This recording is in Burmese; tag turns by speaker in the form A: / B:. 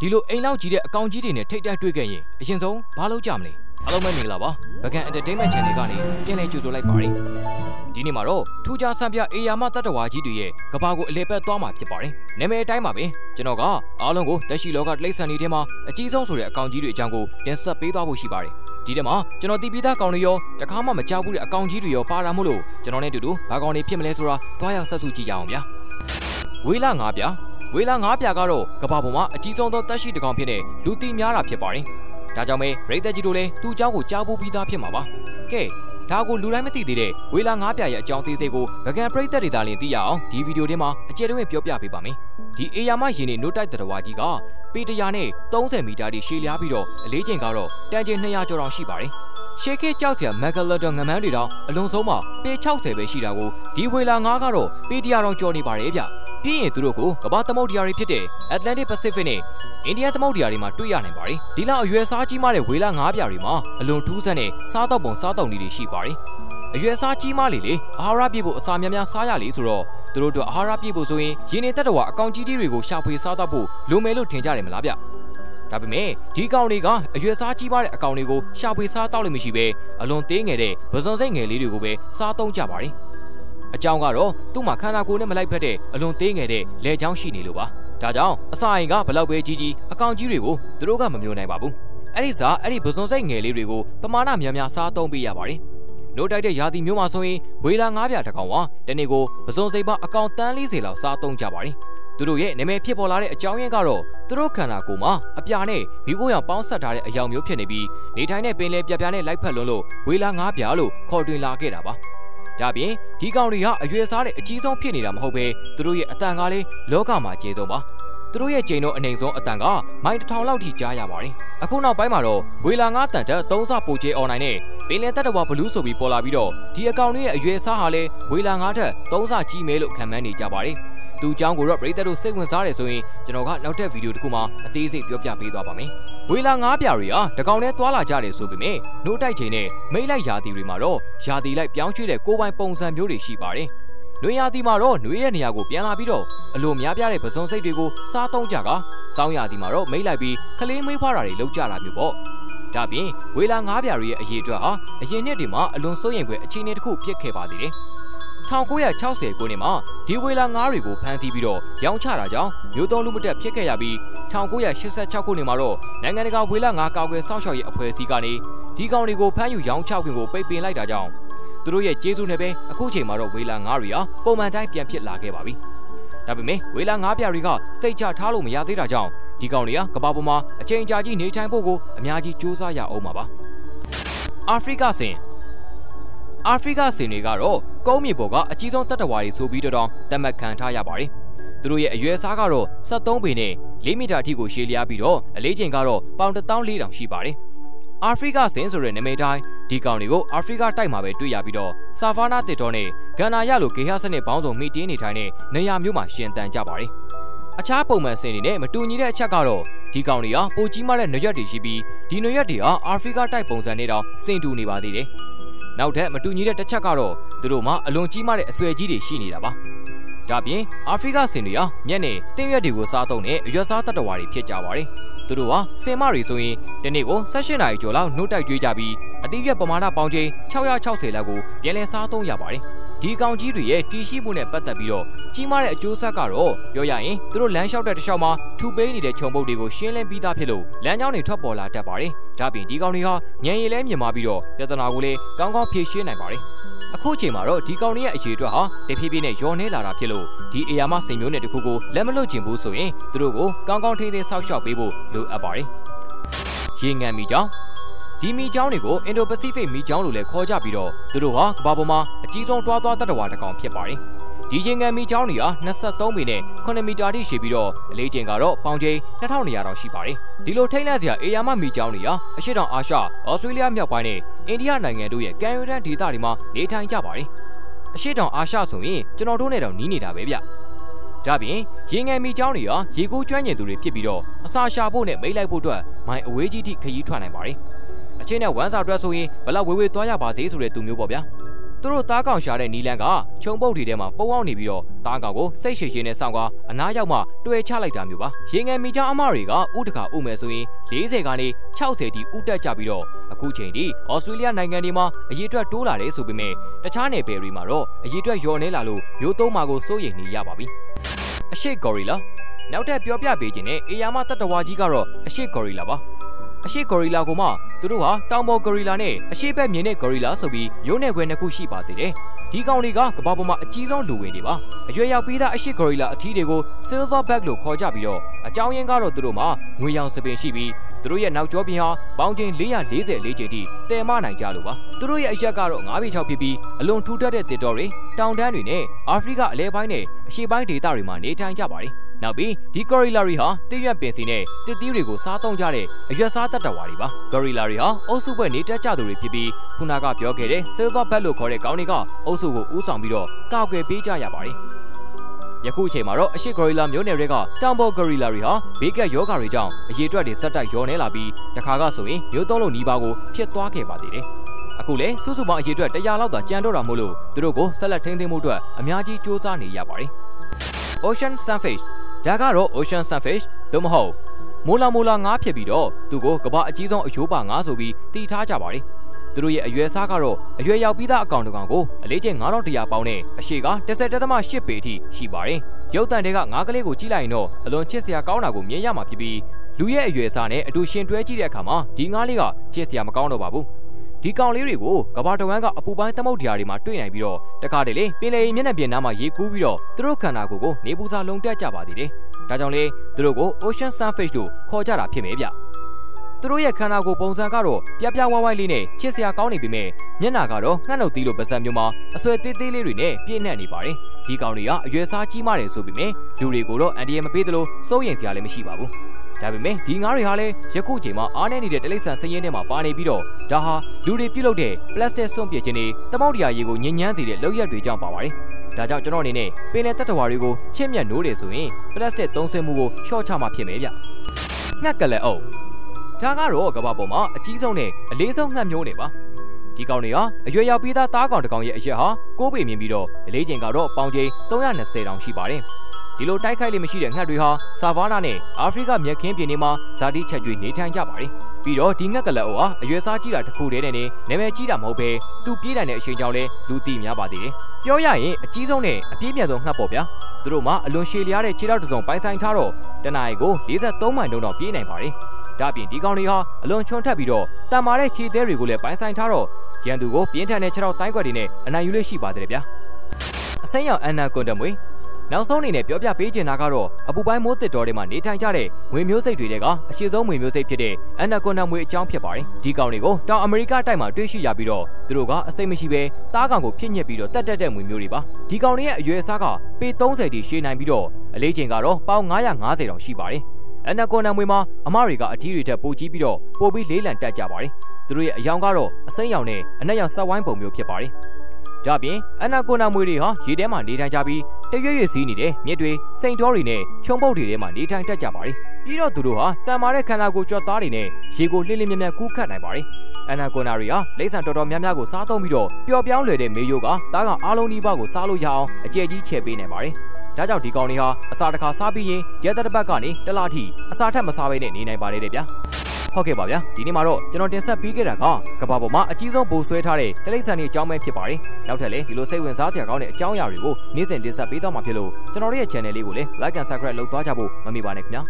A: ဒီလိုအိမ်လောက်ကြီးတဲ့အကောင်ကြီးတွေနဲ့ထိတ်တက်တွေ့ခဲ့ရင်အရင်ဆုံးဘာလုပ်ကြမလဲအားလုံးပဲမင်္ဂလာပါဗကန် Entertainment Channel ကနေပြန်လည်ကြိုဆိုလိုက်ပါတယ်ဒီနေ့မှာတော့ထူးခြားဆန်းပြအေယာမတတ္တဝါကြီးတွေရဲ့ကဘာကိုအလေပတ်သွားမှာဖြစ်ပါတယ်နာမည်အတိုင်းပါပဲကျွန်တော်ကအားလုံးကိုတက်ရှိလောကတိရစ္ဆာန်တွေထဲမှာအကြီးဆုံးဆိုတဲ့အကောင်ကြီးတွေအကြောင်းကိုတင်ဆက်ပေးသွားဖို့ရှိပါတယ်ဒီထဲမှာကျွန်တော်တီးပြီးသားကောင်တွေရောတခါမှမကြောက်ဘူးတဲ့အကောင်ကြီးတွေရောပါတာမို့လို့ကျွန်တော်နဲ့အတူတူဘာကောင်တွေဖြစ်မလဲဆိုတာသွားရောက်ဆက်စုကြည့်ကြအောင်ဗျာဝေးလာငါးပြ ဝေလာငါးပြာကတော့ကဘာပေါ်မှာအကြီးဆုံးသောတက်ရှိတကောင်ဖြစ်တဲ့လူသိများတာဖြစ်ပါတယ်။ဒါကြောင့်ပဲရိတ်သက်ကြီးတို့လည်းသူ့เจ้าကိုကြားဖို့ပြီးသားဖြစ်မှာပါ။ကဲဒါကိုလူတိုင်းမသိသေးတဲ့ဝေလာငါးပြာရဲ့အကြောင်းသေးစိတ်ကိုဗကန်ပရိသတ်တွေသာလျှင်သိရအောင်ဒီဗီဒီယိုထဲမှာအကျယ်တဝင့်ပြောပြပေးပါမယ်။ဒီအေယာမရင်နေနို့တိုက်တရဝါကြီးကပေတရာနဲ့30မီတာတိရှည်လျားပြီးတော့အလေးချိန်ကတော့တန်ချိန်200ကျော်တောင်ရှိပါတယ်။ရှေခေကြောက်စရာမက်ဂလဒန်ငမန်းတွေတော့အလွန်ဆုံးမှာပေ60ပဲရှိတာကိုဒီဝေလာငါးကတော့ပေတရာတောင်ကျော်နေပါတယ်ဗျ။ ပြီးရင်သူတို့ကိုကမ္ဘာသမုဒ္ဒရာတွေဖြစ်တဲ့ Atlantic Pacific နဲ့အိန္ဒိယသမုဒ္ဒရာတွေမှာတွေ့ရနိုင်ပါတယ်။ဒီလောက်အရွယ်စားကြီးမားတဲ့ဝေလာငါးပြားတွေမှာအလွန်ထူးဆန်းတဲ့စားတော့ပုံစားတော့နည်းတွေရှိပါတယ်။အရွယ်စားကြီးမားလေလေအာဟာရပြည့်ဖို့အစာများများစားရလေဆိုတော့သူတို့တို့အာဟာရပြည့်ဖို့ဆိုရင်ရင်းနေတတ်တော်အကောင်ကြီးတွေကိုရှာဖွေစားတော့ဖို့လိုမယ်လို့ထင်ကြတယ်မလားဗျ။ဒါပေမဲ့ဒီကောင်တွေကအရွယ်စားကြီးပါတဲ့အကောင်တွေကိုရှာဖွေစားတော့လို့မရှိပဲအလွန်သေးငယ်တဲ့ပဇွန်စိတ်ငယ်လေးတွေကိုပဲစားသုံးကြပါတယ်။ အကြောင်းကတော့သူ့မှာခန္ဓာကိုယ်နဲ့မလိုက်ဖက်တဲ့အလွန်သေးငယ်တဲ့လေချောင်းရှိနေလို့ပါဒါကြောင့်အစာအိမ်ကဘလောက်ပဲကြီးကြီးအကောင်ကြီးတွေကိုသူတို့ကမမျိုးနိုင်ပါဘူးအဲ့ဒီစားအဲ့ဒီပဇွန်စိတ်ငယ်လေးတွေကိုပမာဏများများစားသုံးပေးရပါတယ်နို့တိုက်တဲ့ရာသီမျိုးမှာဆိုရင်ဝေလာငါးပြားတစ်ကောင်ဟာတနေ့ကိုပဇွန်စိတ်ပါအကောင်တန်း40လောက်စားသုံးကြပါတယ်သူတို့ရဲ့နာမည်ဖြစ်ပေါ်လာတဲ့အကြောင်းရင်းကတော့သူတို့ခန္ဓာကိုယ်မှာအပြာနဲ့မိခိုးရောင်ပေါင်းဆက်ထားတဲ့အယောင်မျိုးဖြစ်နေပြီးနေထိုင်တဲ့ပင်လယ်ပြပြနဲ့လိုက်ဖက်လွန်းလို့ဝေလာငါးပြားလို့ခေါ်တွင်လာခဲ့တာပါ ဒါပြင်ဒီကောင်တွေကအရွယ်စားတဲ့အကြီးဆုံးဖြစ်နေတာမဟုတ်ပဲသူတို့ရဲ့အတန်ကားလေးလောကမှာကျေဆုံးပါသူတို့ရဲ့ချိန်တော့အနေဆုံးအတန်ကမိုင်တစ်ထောင်လောက်ထိကြားရပါတယ်အခုနောက်ပိုင်းမှာတော့ဝေလာငါးတန်တက်သုံးဆပိုချေအွန်လိုင်းနဲ့ပင်လယ်တက်တဝါဘလူးဆိုပြီးပေါ်လာပြီးတော့ဒီအကောင်တွေရဲ့အရွယ်စားဟာလည်းဝေလာငါးထက်သုံးဆကြီးမဲလို့ခံမှန်းနေကြပါတယ် သူအကြောင်းကိုတော့ပရိသတ်တို့စိတ်ဝင်စားတယ်ဆိုရင်ကျွန်တော်ကနောက်ထပ်ဗီဒီယိုတစ်ခုမှာအသေးစိတ်ပြောပြပေးသွားပါမယ်။ဝေလာငါးပြာတွေဟာတကောင်နဲ့သွာလာကြတယ်ဆိုပေမဲ့နှိုးတိုက်ချိန်နဲ့မိတ်လိုက်ရာသီတွေမှာတော့ရာသီလိုက်ပြောင်းရွှေ့တဲ့ကိုပိုင်ပုံစံမျိုးတွေရှိပါတယ်။နှွေရာသီမှာတော့နှွေရဲ့နေရာကိုပြန်လာပြီးတော့အလိုများပြားတဲ့ပစုံစိတ်တွေကိုစားသုံးကြကစောင်းရာသီမှာတော့မိတ်လိုက်ပြီးကလေးမွေးဖွားတာတွေလုပ်ကြတာမျိုးပေါ့။ဒါပြင်ဝေလာငါးပြာတွေရဲ့အရေးအတွက်ဟာအရင်နှစ်တွေမှာအလွန်စိုးရိမ်ဖွယ်အခြေအနေတစ်ခုဖြစ်ခဲ့ပါသေးတယ်။ 1960ခုနှစ်မှာဒီဝေလာငါးတွေကိုဖမ်းဆီးပြီးတော့ရောင်းချတာကြောင့်မျိုးတော်လူမတက်ဖြစ်ခဲ့ရပြီး1986ခုနှစ်မှာတော့နိုင်ငံတကာဝေလာငါးကောက်ွယ်စောင့်ရှောက်ရေးအဖွဲ့အစည်းကနေဒီကောင်တွေကိုဖမ်းယူရောင်းချခွင့်ကိုပိတ်ပင်လိုက်တာကြောင့်သူတို့ရဲ့ကျေးဇူးနဲ့ပဲအခုချိန်မှာတော့ဝေလာငါးတွေဟာပုံမှန်တိုင်းပြန်ဖြစ်လာခဲ့ပါပြီ။ဒါပေမဲ့ဝေလာငါးပြတွေကစိတ်ချထားလို့မရသေးတာကြောင့်ဒီကောင်တွေကကမ္ဘာပေါ်မှာအချိန်ကြာကြီးနေထိုင်ဖို့ကိုအများကြီးစူးစမ်းရအောင်ပါပါ။အာဖရိကဆင်အာဖရိကစင်တွေကတော့ ကုန်းမြေပေါ်ကအကြီးဆုံးတပ်တဝါတွေဆိုပြီးတော့တတ်မှတ်ခံထားရပါတယ်။သူတို့ရဲ့အရွယ်အစားကတော့73ပေနဲ့4မီတာအထိကိုရှည်လျားပြီးတော့အလေးချိန်ကတော့ပေါင်14000ရှိပါတယ်။အာဖရိကစင်ဆိုတဲ့နာမည်တိုင်းဒီကောင်တွေကိုအာဖရိကတိုက်မှာပဲတွေ့ရပြီးတော့ဆာဖာနာတစ်တော်နဲ့ဂန်နာရလိုဂေဟစနစ်ပေါင်းစုံမိတင်းနေထိုင်တဲ့နေရာမျိုးမှာရှင်တန်ကြပါတယ်။အခြားပုံမှန်စင်တွေနဲ့မတူညီတဲ့အချက်ကတော့ဒီကောင်တွေဟာပိုကြီးမားတဲ့နရွက်တွေရှိပြီးဒီနရွက်တွေဟာအာဖရိကတိုက်ပုံစံနဲ့တောင်စင်တူနေပါသေးတယ်။ နောက်ထပ်မတူညီတဲ့တစ်ချက်ကတော့သူတို့မှာအလွန်ကြီးမားတဲ့အဆွဲကြီးတွေရှိနေတာပါဒါပြင်အာဖရိကဆင်တွေဟာမျက်နှာတင်းရွက်တွေကိုစားသုံးတဲ့အရွက်စားတတ္တဝါတွေဖြစ်ကြပါတယ်သူတို့ဟာစင်မတွေဆိုရင်ဒီနေ့ကို16နာရီကျော်လောက်နှုတ်တိုက်ကြွေးကြပြီးအတိရွက်ပမာဏပေါင်းချိန်660လောက်ကိုပြန်လည်စားသုံးရပါတယ် ဒီကောင်ကြီးတွေရဲ့တီရှိမှုနဲ့ပတ်သက်ပြီးတော့ကြီးမားတဲ့အကျိုးဆက်ကတော့ပြောရရင်သူတို့လမ်းလျှောက်တဲ့တစ်လျှောက်မှာထူပေးနေတဲ့ခြုံပုတ်တွေကိုရှင်းလင်းပြီးသားဖြစ်လို့လမ်းကြောင်းတွေထွက်ပေါ်လာတတ်ပါတယ်။ဒါပြင်ဒီကောင်တွေဟာညံရည်လဲမြင်မာပြီးတော့ပြဿနာကိုလည်းကောင်းကောင်းဖြေရှင်းနိုင်ပါတယ်။အခုချိန်မှာတော့ဒီကောင်တွေရဲ့အခြေအတွက်ဟာတဖြည်းဖြည်းနဲ့ယောနေလာတာဖြစ်လို့ဒီအရာမစိန်မျိုးနဲ့တခုကိုလက်မလွတ်ကျင်ဘူးဆိုရင်သူတို့ကိုကောင်းကောင်းထိန်းသိမ်းဆောက်ရှောက်ပေးဖို့လိုအပ်ပါတယ်။ရေငံမီကြောင့် ဒီမီချောင်းတွေကိုအင်ဒိုပစိဖိတ်မီချောင်းလို့လည်းခေါ်ကြပြီးတော့သူတို့ဟာကမ္ဘာပေါ်မှာအကြီးဆုံးတွားသွားတတ္တဝါတစ်ကောင်ဖြစ်ပါတယ်။ဒီရင်ငံမီချောင်းတွေဟာ23ပေနဲ့9မီတာထိရှည်ပြီးတော့အလေးချိန်ကတော့ပေါင်ချိန်2200တောင်ရှိပါတယ်။ဒီလိုထိတ်လန့်စရာအေယာမမီချောင်းတွေဟာအရှေ့တောင်အာရှ၊ဩစတြေးလျမြောက်ပိုင်းနဲ့အိန္ဒိယနိုင်ငံတို့ရဲ့ကမ်းရိုးတန်းဒေသတွေမှာနေထိုင်ကြပါတယ်။အရှေ့တောင်အာရှဆိုရင်ကျွန်တော်တို့နဲ့တော့နီးနေတာပဲဗျ။ဒါပြင်ရေငယ်မီကျောင်းတွေဟာရေကူးကျွမ်းကျင်သူတွေဖြစ်ပြီးတော့အစာရှာဖို့နဲ့မိတ်လိုက်ဖို့အတွက်မိုင်အဝေးကြီးထိခရီးထွက်နိုင်ပါတယ်။ အချင်းနဲ့ဝမ်းစာအတွက်ဆိုရင်ဘလောက်ဝေဝေသွားရပါသေးဆိုတဲ့သူမျိုးပေါ့ဗျာသူတို့သားကောင်ရှာတဲ့နီလန်ကခြုံပုတ်တွေထဲမှာပုံအောင်နေပြီးတော့သားကောင်ကိုစိတ်ရှည်ရှည်နဲ့စောင့်ကအနားရောက်မှတွေ့ချလိုက်တာမျိုးပါရေငယ်မိချအမတွေကဥတခါဥမယ်ဆိုရင်40ကနေ60ထိဥတက်ကြပြီးတော့အခုချိန်ထိဩစတြေးလျနိုင်ငံတွေမှာအရေးအတွက်တိုးလာတယ်ဆိုပေမဲ့တခြားနယ်ပယ်တွေမှာတော့အရေးအတွက်လျော့နေလာလို့မျိုးသုံးမှာကိုစိုးရိမ်နေရပါပြီအရှိဂေါ်ရီလာနောက်ထပ်ပြောပြပေးခြင်းနဲ့အေယာမတတဝါကြီးကတော့အရှိဂေါ်ရီလာပါ အရှိဂေါ်ရီလာကိုမှသူတို့ဟာတောင်ပေါ်ဂေါ်ရီလာနဲ့အရှိဘက်မြင်တဲ့ဂေါ်ရီလာဆိုပြီးရုံးနယ်ခွဲနှစ်ခုရှိပါသေးတယ်။ဒီကောင်တွေကကမ္ဘာပေါ်မှာအကြီးဆုံးလူဝင်တွေပါ။အရွယ်ရောက်ပြီးသားအရှိဂေါ်ရီလာအထီးတွေကို silverback လို့ခေါ်ကြပြီးတော့အကြောင်းရင်းကတော့သူတို့မှာငွေရောင်စပင်ရှိပြီးသူတို့ရဲ့နောက်ကျောပြင်ဟာပေါင်းချိန်444ချိန်ထိတည်မနိုင်ကြလို့ပါသူတို့ရဲ့အရက်ကတော့9ပေ6ဖြစ်ပြီးအလွန်ထူထပ်တဲ့တစ်တော်တွေတောင်တန်းတွေနဲ့အာဖရိကအလဲပိုင်းနဲ့အရှေ့ပိုင်းဒေသတွေမှာနေထိုင်ကြပါတယ် နောက်ပြီးဒီကော်ရီလာရီဟာတရွက်ပင်စီနဲ့တစ်သီးတွေကိုစားသုံးကြတဲ့အရွက်စားတတ်တော်ဝါတွေပါကော်ရီလာရီဟာအုပ်စုဘက်နေတက်ကြသူတွေဖြစ်ပြီးခုနကပြောခဲ့တဲ့ silver bat လို့ခေါ်တဲ့ကောင်းတွေကအုပ်စုကိုဦးဆောင်ပြီးတော့ကောက်ွယ်ပေးကြရပါတယ်ယခုအချိန်မှာတော့အရှိဂေါရီလာမျိုးနယ်တွေကတောင်ပေါ်ဂေါရီလာတွေဟာဘေးကပ်ယောဂါတွေကြောင့်အရေးအတွက်တွေဆက်တိုက်ရောနေလာပြီးတခါကဆိုရင်မျိုးသုံးလုံးနီးပါးကိုဖြစ်သွားခဲ့ပါသေးတယ်။အခုလေစုစုပေါင်းအရေးအတွက်100လောက်သာကျန်တော့တာမို့လို့သူတို့ကိုဆက်လက်ထိန်းသိမ်းမှုအတွက်အများကြီးစူးစမ်းနေရပါတယ်။ Ocean Sunfish ဒါကတော့ Ocean Sunfish လို့မဟုတ်မိုလာမိုလာငါးဖြစ်ပြီးတော့သူကိုကမ္ဘာအကြီးဆုံးအယိုးပါငါးဆိုပြီးတည်ထားကြပါတယ်။သူတို့ရဲ့အရွယ်စားကတော့အရွယ်ရောက်ပြီးသားအကောင်တကောင်ကိုအလေးချိန်9100ပေါင်နဲ့အရှိက10.8ပေအထိရှိပါတယ်။ရုပ်တံတွေကငါးကလေးကိုကြည့်လိုက်ရင်တော့အလွန်ချစ်စရာကောင်းတာကိုမြင်ရမှာဖြစ်ပြီးလူရဲ့အရွယ်စားနဲ့အတူရှင်တွဲကြည့်တဲ့အခါမှာဒီငါးလေးကချစ်စရာမကောင်းတော့ပါဘူး။ ဒီကောင်လေးတွေကိုကဘာတဝမ်းကအပူပိုင်းသမုတ်တရားတွေမှာတွေ့နိုင်ပြီးတော့တခါတလေပင်လယ်မျက်နှာပြင်နားမှာရေကူးပြီးတော့သူတို့ခန္ဓာကိုယ်ကိုနေပူစာလုံတက်ကြပါသေးတယ်။ဒါကြောင့်လေသူတို့ကို Ocean Sunfish လို့ခေါ်ကြတာဖြစ်မယ်ဗျ။သူတို့ရဲ့ခန္ဓာကိုယ်ပုံစံကတော့ပြပြဝဝိုင်းလေးနဲ့ချစ်စရာကောင်းနေပေမဲ့မျက်နှာကတော့ငှက်နှုတ်သီးလိုပါးစပ်မျိုးမှာအဆွဲသေးသေးလေးတွေနဲ့ပြည့်နှက်နေပါတယ်။ဒီကောင်တွေကအရွယ်စားကြီးမားတယ်ဆိုပေမဲ့လူတွေကိုတော့အန်တီရမပေးသလိုစိုးရိမ်စရာလည်းမရှိပါဘူး။ ဒါပေမဲ့ဒီငါးတွေဟာလည်းယခုချိန်မှာအားနေနေတဲ့တလိษံစည်ရင်းထဲမှာပါနေပြီးတော့ဒါဟာလူတွေပြုတ်လုပ်တဲ့ပလတ်စတစ်စွန့်ပစ်ခြင်းတွေသမုတ်တရားရေကိုညဉ့်ညမ်းစေတဲ့လုပ်ရက်တွေကြောင့်ပါပါတယ်။ဒါကြောင့်ကျွန်တော်အနေနဲ့ပင်လယ်တပ်တော်တွေကိုချစ်မြတ်နိုးတယ်ဆိုရင်ပလတ်စတစ်သုံးစွဲမှုကိုရှော့ချမှဖြစ်မယ်ဗျ။ငှက်ကလည်းအုပ်ဒါကတော့ကမ္ဘာပေါ်မှာအကြီးဆုံးနဲ့အလေးဆုံးငှက်မျိုးနေပါဒီကောင်တွေဟာအရွယ်ရောက်ပြီးသားသားကောင်တစ်ကောင်ရဲ့အရက်ဟာ6ပေမြင်ပြီးတော့အလေးချိန်ကတော့ပေါင်ချိန်320တောင်ရှိပါတယ် ဒီလိုတိုက်ခိုက်လေးမရှိတဲ့ငှက်တွေဟာဆာဗာနာနဲ့အာဖရိကမြက်ခင်းပြည်နယ်မှာဇာတိချက်ကျွေးနေထိုင်ကြပါတယ်ပြီးတော့ဒီငှက်ကလအိုဟာအရွယ်စားကြီးတာတစ်ခုတည်းနဲ့နာမည်ကြီးတာမဟုတ်ဘဲသူပြေးတယ်တဲ့အချိန်ကြောင့်လဲလူသိများပါသေးတယ်ပြောရရင်အကြီးဆုံးနဲ့အပြည့်မြတ်ဆုံးငှက်ပေါ့ဗျာသူတို့မှအလွန်ရှည်လျားတဲ့ခြေထောက်တစ်စုံပိုင်ဆိုင်ထားတော့တနအီကို43မိုင်လုံးတော့ပြေးနိုင်ပါတယ်ဒါပြင်ဒီကောင်တွေဟာအလွန်ချွန်ထက်ပြီးတော့တန်မာတဲ့ခြေသေးတွေကိုလည်းပိုင်ဆိုင်ထားတော့ရန်သူကိုပြင်းထန်တဲ့ခြေထောက်တိုင်းကွက်တွေနဲ့အနိုင်ယူလို့ရှိပါတယ်ဗျာအစိမ်းရောင်အန်နာကွန်တမွေ နောက်ဆုံးအနေနဲ့ပြောပြပေးချင်တာကတော့အပူပိုင်းမိုးတစ်တော်တွေမှာနေထိုင်ကြတဲ့ငွေမျိုးစိတ်တွေကအရှိဆုံးငွေမျိုးစိတ်ဖြစ်တဲ့အန်နာကွန်တမွေအကြောင်းဖြစ်ပါတယ်ဒီကောင်တွေကိုတောင်အမေရိကတိုက်မှာတွေ့ရှိရပြီးတော့သူတို့ကအစိမ့်မရှိပဲတားကောင်ကိုဖြစ်ညက်ပြီးတော့တက်တက်တဲ့ငွေမျိုးတွေပါဒီကောင်တွေရဲ့အရွယ်အစားကပေ30တိရှည်နိုင်ပြီးတော့အလေးချိန်ကတော့ပေါင်950တောင်ရှိပါတယ်အနာကွန်နံမွေမှာအမတွေကအထီးတွေထက်ပိုကြီးပြီးတော့ပိုပြီးလေးလံတက်ကြပါတယ်။သူတို့ရဲ့အယောင်ကတော့အစိမ်းရောင်နဲ့အနက်ရောင်ဆက်ဝိုင်းပုံမျိုးဖြစ်ပါတယ်။ဒါပြင်အနာကွန်နံမွေတွေဟာရေထဲမှာနေထိုင်ကြပြီး တရွရွစီးနေတဲ့မြစ်တွေစိန်တော်တွေနဲ့ချုံပုတ်တွေထဲမှာနေထိုင်တတ်ကြပါတယ်။ပြီးတော့သူတို့ဟာတန်မာတဲ့ခန္ဓာကိုယ်ကြွသားတွေနဲ့ရေကိုလှစ်လှစ်မြက်မြက်ကူးခတ်နိုင်ပါတယ်။အနာကွန်နာတွေဟာလိမ့်ဆန်တော်တော်များများကိုစားသုံးပြီးတော့ပျော်ပြောင်းလွယ်တဲ့မေယိုကတားကောင်အားလုံးဒီပါကိုစားလို့ရအောင်အကျယ်ကြီးချဲ့ပေးနိုင်ပါတယ်။ဒါကြောင့်ဒီကောင်တွေဟာအစာတစ်ခါစားပြီးရင်ရဲတဲ့တစ်ပတ်ကနေတလားထိအစာထက်မစားဘဲနဲ့နေနိုင်ပါတယ်တဲ့ဗျာ ဟုတ်ကဲ့ပါဗျာဒီနေ့မှာတော့ကျွန်တော်တင်ဆက်ပေးခဲ့တာကကဘာပေါ်မှာအကြီးဆုံးဘိုးဆွဲထားတဲ့တလိမ့်ဆန်တွေအကြောင်းပဲဖြစ်ပါတယ်နောက်ထပ်လည်းဒီလိုစိတ်ဝင်စားစရာကောင်းတဲ့အကြောင်းအရာတွေကိုနေ့စဉ်တင်ဆက်ပေးသွားမှာဖြစ်လို့ကျွန်တော်တို့ရဲ့ channel လေးကိုလည်း like and subscribe လုပ်သွားကြဖို့မမေ့ပါနဲ့ခင်ဗျာ